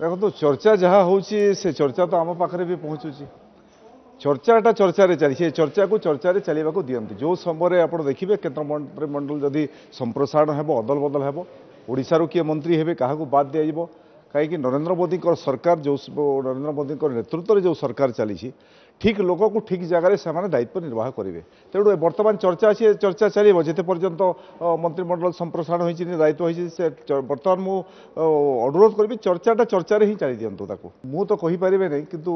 ଦେଖନ୍ତୁ ଚର୍ଚ୍ଚା ଯାହା ହେଉଛି ସେ ଚର୍ଚ୍ଚା ତ ଆମ ପାଖରେ ବି ପହଞ୍ଚୁଛି ଚର୍ଚ୍ଚାଟା ଚର୍ଚ୍ଚାରେ ଚାଲିଛି ଏ ଚର୍ଚ୍ଚାକୁ ଚର୍ଚ୍ଚାରେ ଚାଲିବାକୁ ଦିଅନ୍ତୁ ଯେଉଁ ସମୟରେ ଆପଣ ଦେଖିବେ କେନ୍ଦ୍ର ମନ୍ତ୍ରିମଣ୍ଡଳ ଯଦି ସମ୍ପ୍ରସାରଣ ହେବ ଅଦଲ ବଦଲ ହେବ ଓଡ଼ିଶାରୁ କିଏ ମନ୍ତ୍ରୀ ହେବେ କାହାକୁ ବାଦ୍ ଦିଆଯିବ କାହିଁକି ନରେନ୍ଦ୍ର ମୋଦିଙ୍କର ସରକାର ଯେଉଁ ନରେନ୍ଦ୍ର ମୋଦିଙ୍କ ନେତୃତ୍ୱରେ ଯେଉଁ ସରକାର ଚାଲିଛି ଠିକ୍ ଲୋକକୁ ଠିକ୍ ଜାଗାରେ ସେମାନେ ଦାୟିତ୍ୱ ନିର୍ବାହ କରିବେ ତେଣୁ ବର୍ତ୍ତମାନ ଚର୍ଚ୍ଚା ଅଛି ଚର୍ଚ୍ଚା ଚାଲିବ ଯେତେ ପର୍ଯ୍ୟନ୍ତ ମନ୍ତ୍ରିମଣ୍ଡଳ ସମ୍ପ୍ରସାରଣ ହୋଇଛି ଦାୟିତ୍ୱ ହୋଇଛି ସେ ବର୍ତ୍ତମାନ ମୁଁ ଅନୁରୋଧ କରିବି ଚର୍ଚ୍ଚାଟା ଚର୍ଚ୍ଚାରେ ହିଁ ଚାଲି ଦିଅନ୍ତୁ ତାକୁ ମୁଁ ତ କହିପାରିବେ ନାହିଁ କିନ୍ତୁ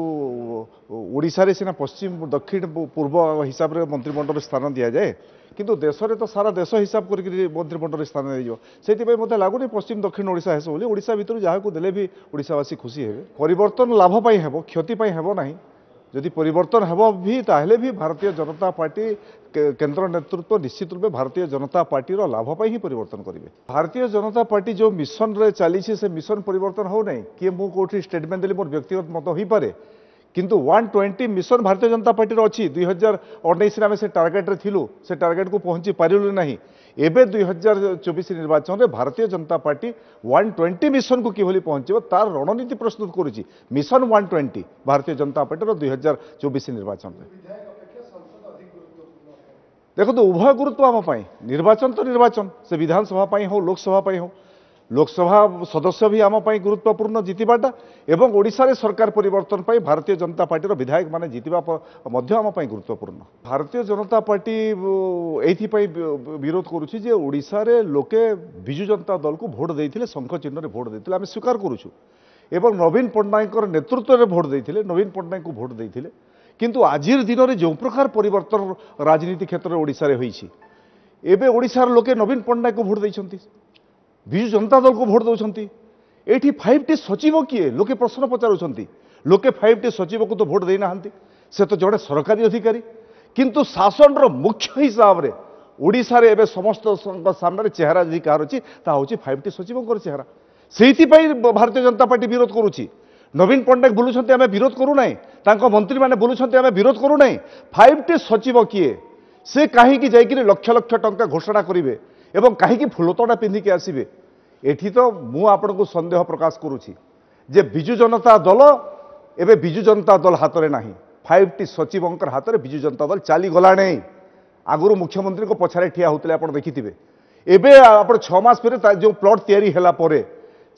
ଓଡ଼ିଶାରେ ସିନା ପଶ୍ଚିମ ଦକ୍ଷିଣ ପୂର୍ବ ହିସାବରେ ମନ୍ତ୍ରିମଣ୍ଡଳରେ ସ୍ଥାନ ଦିଆଯାଏ কিন্তু দেশরে তো সারা দেশ হিসাব করি মন্ত্রিমণ্ডল স্থান নিয়ে যাব সেই মধ্যে লাগুনি পশ্চিম দক্ষিণ ওড়শা এসব বলে ওড়শা ভিতর যা দেলে বি ওড়শাবাসী খুশি হবে পরিবর্তন লাভ পাই হব ক্ষতি পাই হব না যদি পরিবর্তন হব ভি তাহলে ভি ভারতীয় জনতা পার্টি কেন্দ্র নেতৃত্ব নিশ্চিত রূপে ভারতীয় জনতা পার্টির লাভ পাই হি পরিবর্তন করবে ভারতীয় জনতা পার্টি যে মিশন রে চালিছে সে মিশন পরিবর্তন হো না কি মু কোটি স্টেটমেন্ট দেলি মোর ব্যক্তিগত মত হইপারে কিন্তু ওয়ান টোয়েন্টি মিশন ভারতীয় জনতা পার্টির অছি দুই হাজার উনিশে আমি সে টার্গেটে লু সে টার্গেট কু পৌঁছি পারু না এবে দুই হাজার চবিশ নির্বাচনের Bharatiya Janata Party one twenty mission কু কিভাবে পৌঁছব তার রণনীতি প্রস্তুত করুছি মিশন ওয়ান টোয়েন্টি ভারতীয় জনতা পার্টির দুই হাজার চবিশ নির্বাচন দেখুন উভয় গুরুত্ব আমি নির্বাচন তো নির্বাচন সে বিধানসভা হো লোকসভা হো লোকসভা সদস্য ভি আমি গুরুত্বপূর্ণ জিতবাটা এবং ওড়শার সরকার পরিবর্তন পাই ভারতীয় জনতা পার্টির বিধায়ক মানে জিতবা মধ্য গুরুত্বপূর্ণ ভারতীয় জনতা পার্টি এইপাই বিরোধ করুছি যে ওড়শার লোকে বিজু জনতা দলকে ভোট দিয়ে শঙ্খ চিহ্নরে ভোট দিয়ে আমি স্বীকার করুছু এবং নবীন পট্টনাকর নেতৃত্বের ভোট দিয়ে নবীন পট্টনাক ভোট দিয়ে কিন্তু আজির দিনের যে প্রকার পরিবর্তন রাজনীতি ক্ষেত্রে ওড়শার হয়েছে এবে ওড়শার লোকে নবীন পট্টনাক ভোট দিয়েছেন ବିଜୁ ଜନତା ଦଳକୁ ଭୋଟ୍ ଦେଉଛନ୍ତି ଏଇଠି ଫାଇଭ୍ ଟି ସଚିବ କିଏ ଲୋକେ ପ୍ରଶ୍ନ ପଚାରୁଛନ୍ତି ଲୋକେ ଫାଇଭ୍ ଟି ସଚିବକୁ ତ ଭୋଟ୍ ଦେଇନାହାନ୍ତି ସେ ତ ଜଣେ ସରକାରୀ ଅଧିକାରୀ କିନ୍ତୁ ଶାସନର ମୁଖ୍ୟ ହିସାବରେ ଓଡ଼ିଶାରେ ଏବେ ସମସ୍ତଙ୍କ ସାମ୍ନାରେ ଚେହେରା ଯଦି କାହାର ଅଛି ତାହା ହେଉଛି ଫାଇଭ୍ ଟି ସଚିବଙ୍କର ଚେହେରା ସେଇଥିପାଇଁ ଭାରତୀୟ ଜନତା ପାର୍ଟି ବିରୋଧ କରୁଛି ନବୀନ ପଟ୍ଟନାୟକ ବୁଲୁଛନ୍ତି ଆମେ ବିରୋଧ କରୁନାହିଁ ତାଙ୍କ ମନ୍ତ୍ରୀମାନେ ବୁଲୁଛନ୍ତି ଆମେ ବିରୋଧ କରୁନାହିଁ ଫାଇଭ୍ ଟି ସଚିବ କିଏ ସେ କାହିଁକି ଯାଇକରି ଲକ୍ଷ ଲକ୍ଷ ଟଙ୍କା ଘୋଷଣା କରିବେ ଏବଂ କାହିଁକି ଫୁଲତୋଡ଼ା ପିନ୍ଧିକି ଆସିବେ এটি তো মু আপনার সন্দেহ প্রকাশ করুছি যে বিজু জনতা দল এবে বিজু জনতা দল হাতরে না ফাইভ টি সচিবঙ্কর হাতরে বিজু জনতা দল চালি চালগলাণে আগর মুখ্যমন্ত্রী পছারে ঠিয়া হোলে আপনার দেখি এবে আপনার ছ মাস পরে যে প্লট তৈরি হলা পরে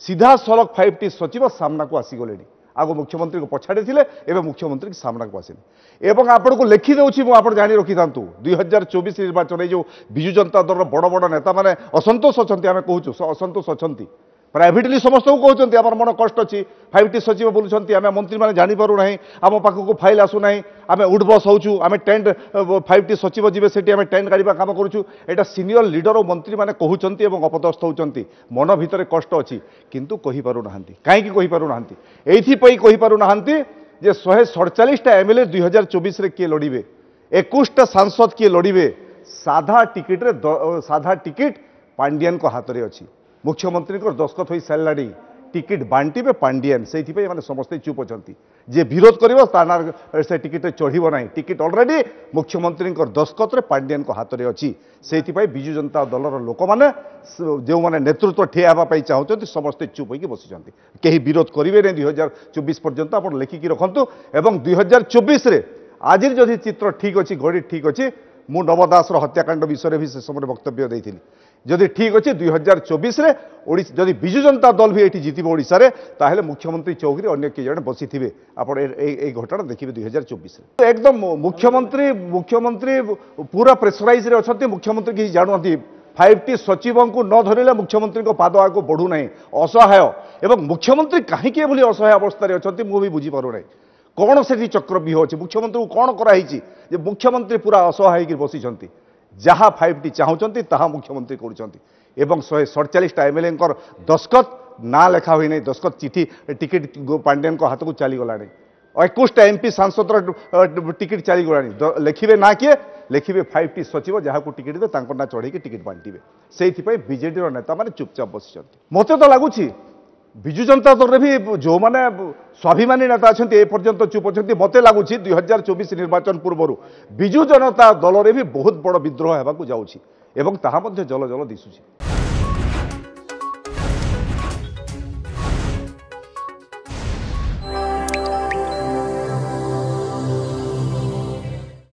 সিধা ফাইভ টি সচিব সামনাকু আসিগলে आग मुख्यमंत्री को पछाड़े एवं मुख्यमंत्री सामना को आसिले एवं आपको लिखिदेवि मुझे जाणी रखिथु दुई हजार चौबीस निर्वाचन जो विजु जनता दल बड़ बड़ नेता मैंने असंतोष अच्छा आम कहूँ असंतोष अच्छा প্রাইভেটলি সমস্ত কুমার আমার মন কষ্ট অ ফাইভ টি সচিব বলছেন আমি মন্ত্রী মানে জাঁপারু না আম পাখক ফাইল আসু না আমি উডবস হোচু আমি টেন্ট ফাইভ টি সচিব যাবে সেটি আমি টেন্ট গাড়ি কাম করছু এটা সিনিয়র লিডর ও মন্ত্রী মানে কুমার এবং অপদস্থ হচ্ছেন মন ভিতরে কষ্ট অছি কিন্তু না কী কহিপারু না এইপাই কহিপারু না যে শহে সড়চাশটা এমএলএ দুই হাজার চবিশে কি লড়বে একুশটা সাংসদ কি লড়বে সাধা টিকিট সাধা টিকিট পাণ্ডিয়ান হাতরে অছি ମୁଖ୍ୟମନ୍ତ୍ରୀଙ୍କର ଦସ୍ତଖତ ହୋଇସାରିଲାଣି ଟିକେଟ୍ ବାଣ୍ଟିବେ ପାଣ୍ଡିଆନ୍ ସେଇଥିପାଇଁ ଏମାନେ ସମସ୍ତେ ଚୁପ୍ ଅଛନ୍ତି ଯିଏ ବିରୋଧ କରିବ ତା ନା ସେ ଟିକେଟ୍ରେ ଚଢ଼ିବ ନାହିଁ ଟିକେଟ୍ ଅଲରେଡ଼ି ମୁଖ୍ୟମନ୍ତ୍ରୀଙ୍କର ଦସ୍ତଖତରେ ପାଣ୍ଡିଆନଙ୍କ ହାତରେ ଅଛି ସେଇଥିପାଇଁ ବିଜୁ ଜନତା ଦଳର ଲୋକମାନେ ଯେଉଁମାନେ ନେତୃତ୍ୱ ଠିଆ ହେବା ପାଇଁ ଚାହୁଁଛନ୍ତି ସମସ୍ତେ ଚୁପ୍ ହୋଇକି ବସିଛନ୍ତି କେହି ବିରୋଧ କରିବେନି ଦୁଇ ହଜାର ଚବିଶ ପର୍ଯ୍ୟନ୍ତ ଆପଣ ଲେଖିକି ରଖନ୍ତୁ ଏବଂ ଦୁଇ ହଜାର ଚବିଶରେ ଆଜିର ଯଦି ଚିତ୍ର ଠିକ୍ ଅଛି ଘଡ଼ି ଠିକ୍ ଅଛି ମୁଁ ନବ ଦାସର ହତ୍ୟାକାଣ୍ଡ ବିଷୟରେ ବି ସେ ସମୟରେ ବକ୍ତବ୍ୟ ଦେଇଥିଲି যদি ঠিক অছে দুই হাজার চবিশে যদি বিজু জনতা দল ভি এটি জিতব ওড়শার তাহলে মুখ্যমন্ত্রী চৌধুরী অন্য কে জন বসিথে আপনার এই ঘটনা দেখবে দুই হাজার চবিশে একদম মুখ্যমন্ত্রী মুখ্যমন্ত্রী পুরা প্রেসরাইজে অনেক মুখ্যমন্ত্রী কিছু জাণুনা ফাইভ টি সচিব ন ধরিলে মুখ্যমন্ত্রীঙ্ পাদ আগে বড়ু না অসহায় এবং মুখ্যমন্ত্রী কাহিকি এভাবে অসহায় অবস্থায় অনেক মু বুঝিপারু না কোণ সেটি চক্রব্যূহ অ মুখ্যমন্ত্রী কোণ করা হয়েছে যে মুখ্যমন্ত্রী পুরা অসহায় হয়ে বসিছেন ଯାହା ଫାଇଭ୍ ଟି ଚାହୁଁଛନ୍ତି ତାହା ମୁଖ୍ୟମନ୍ତ୍ରୀ କରୁଛନ୍ତି ଏବଂ ଶହେ ସଡ଼ଚାଳିଶଟା ଏମ୍ଏଲ୍ଏଙ୍କର ଦସ୍ତଖତ ନାଁ ଲେଖା ହୋଇନାହିଁ ଦସ୍ତଖତ ଚିଠି ଟିକେଟ୍ ପାଣ୍ଡିଆନଙ୍କ ହାତକୁ ଚାଲିଗଲାଣି ଏକୋଇଶଟା ଏମ୍ପି ସାଂସଦର ଟିକେଟ୍ ଚାଲିଗଲାଣି ଲେଖିବେ ନା କିଏ ଲେଖିବେ ଫାଇଭ୍ ଟି ସଚିବ ଯାହାକୁ ଟିକେଟ୍ ଦେବେ ତାଙ୍କ ନାଁ ଚଢ଼େଇକି ଟିକେଟ୍ ବାଣ୍ଟିବେ ସେଇଥିପାଇଁ ବିଜେଡ଼ିର ନେତାମାନେ ଚୁପଚାପ ବସିଛନ୍ତି ମୋତେ ତ ଲାଗୁଛି ବିଜୁ ଜନତା ଦଳରେ ବି ଯେଉଁମାନେ ସ୍ୱାଭିମାନୀ ନେତା ଅଛନ୍ତି ଏପର୍ଯ୍ୟନ୍ତ ଚୁପ୍ ଅଛନ୍ତି ମୋତେ ଲାଗୁଛି ଦୁଇ ହଜାର ଚବିଶ ନିର୍ବାଚନ ପୂର୍ବରୁ ବିଜୁ ଜନତା ଦଳରେ ବି ବହୁତ ବଡ଼ ବିଦ୍ରୋହ ହେବାକୁ ଯାଉଛି ଏବଂ ତାହା ମଧ୍ୟ ଜଳ ଜଳ ଦିଶୁଛି